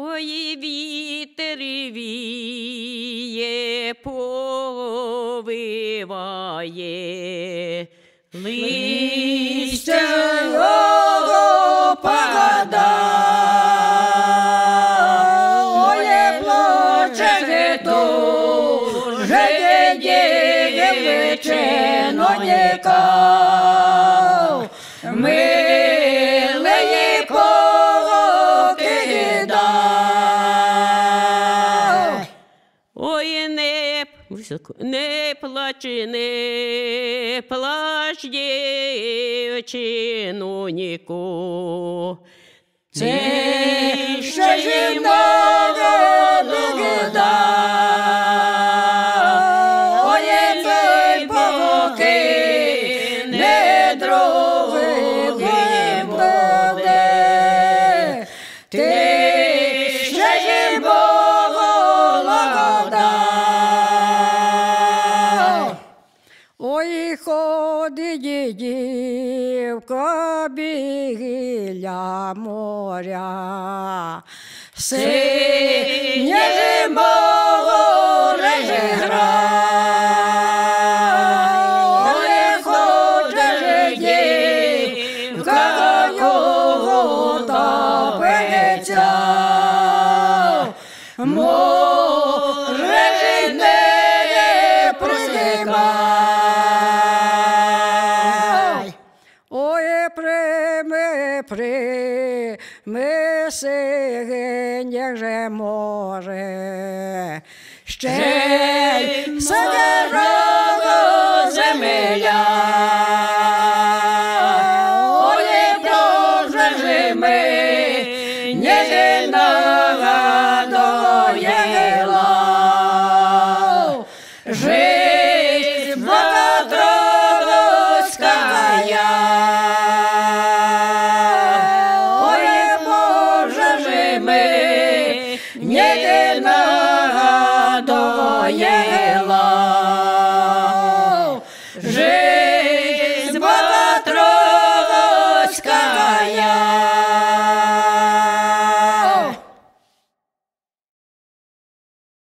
Ой, вітер віє, повиває, листя. Ой, плаче дуже дівчино нікав. Ой, не, високо, не плач, не плач, дівчину ніку. Це ще жінка догада. Ой, цей поки не другий буде. Ти Ой, ходить дівка біля моря, синє море гра. Ой, хоче дівка його топиться, море не простикай. Прими, прими, сигень, як же може, ще й сагерого земля. Ой, Боже, ми, не нагадуєла. Жизнь my, nie nadaje.